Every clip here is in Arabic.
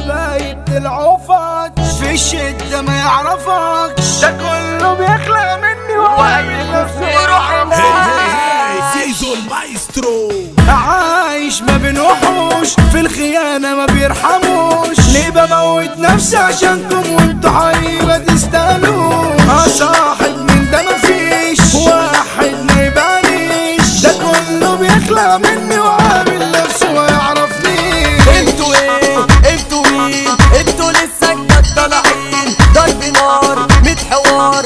حبايب طلعوا فاك في الشدة ما يعرفك. ده كله بيخلق مني وعامل نفسه يروح زيزو المايسترو عايش ما بنوحوش. في الخيانة ما بيرحموش. ليه بموت نفسي عشانكم وانتوا حقيقي ما تستاهلوش. صاحب من ده مفيش واحد ما يبانيش. ده كله بيخلق مني وعامل نفسه ضرب نار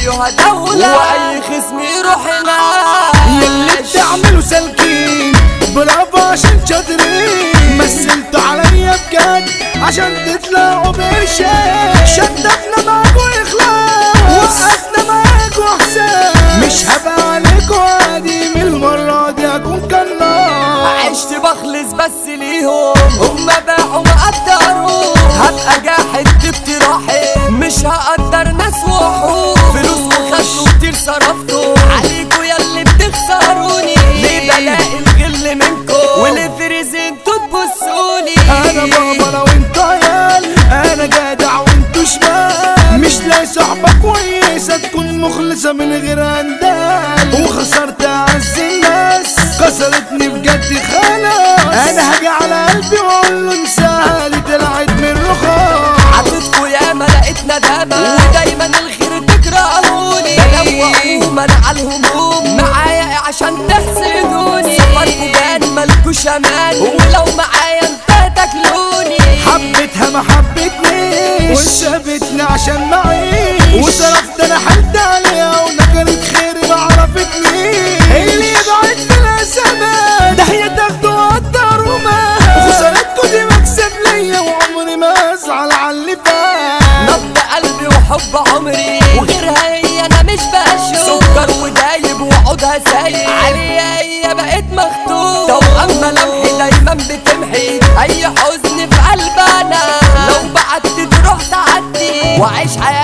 أيها دولة. وأي خصم يروح هناك يلي بتعملوا سالكين برافو عشان شاطرين مثلتوا عليا بجد عشان تطلعوا بإرشاد شدفنا معاكوا إخلاص. وقفنا معاكوا إحسان مش هبقى عليكوا عادي من المرة دي هكون كنار عشت بخلص بس ليهم. هما تكون مخلصة من غير أندال وخسرت أعز الناس. كسرتني بجد خلاص. أنا هاجي على قلبي وأقول له انساها دي طلعت من رخاص عدتكوا ياما لقيت ندامة ودايما الخير تكرهوني. بنام واقوم أنا على الهموم. معايا عشان تحسدوني. سفركوا بان ملكوش أمان ولو معايا انت تاكلوني. حبيتها ما حبتنيش. وسابتني عشان معيش. أنا حد عليها ونكرت خيري ما عرفتنيش اللي يبعد في الازمات ده هي تاخده وقدر وما. وخسارتكوا دي مكسب ليا وعمري ما أزعل على اللي فات. نبض قلبي وحب عمري. وغيرها هي أنا مش بشوف. سكر ودايب وعودها سايب. عليا هي بقيت مخطوط توأم ملامحي دايما بتمحي. أي حزن في قلبنا لو بعدت تروح تعدي. واعيش حياتي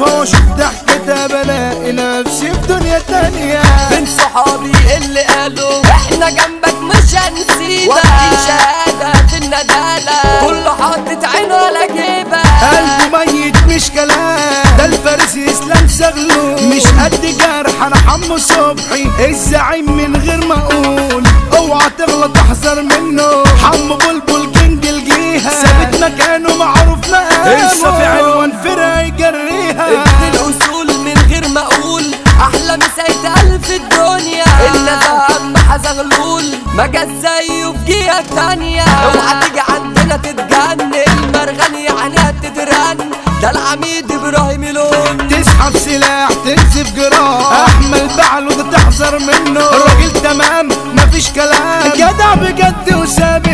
اشوفها واشوف ضحكتها بلاقي نفسي في دنيا تانية. من صحابي اللي قالوا إحنا جنبك مش هنسيبك. واخدين شهادة في الندالة كله حاطط عينه على جيبك. قلبه ميت مش كلام. ده الفارس اسلام سغلول مش قد جرح أنا حمو صبحي. الزعيم من غير ما أقول أوعى تغلط أحذر منه. ما جاش زيه في جهه تانية اوعى تيجي عندنا تتجن المرغن يعني هتترن ده العميد إبراهيم لون تسحب سلاح تنزف جراح أحمل بعله تحذر منه. الراجل تمام مفيش كلام. جدع بجد وسابق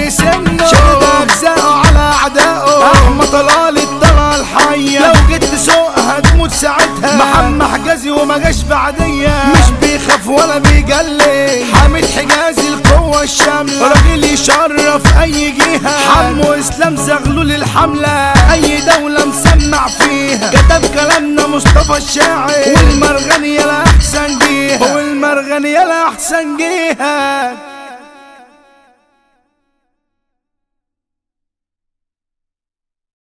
محمد حجازي وما جاش بعديه مش بيخاف ولا بيجلي حامد حجازي القوة الشاملة. راجل يشرف أي جهة. حمو إسلام زغلول الحملة. أي دولة مسمع فيها. كتب كلامنا مصطفى الشاعر. والمرغني يلا أحسن جيها والمرغني يلا أحسن جيها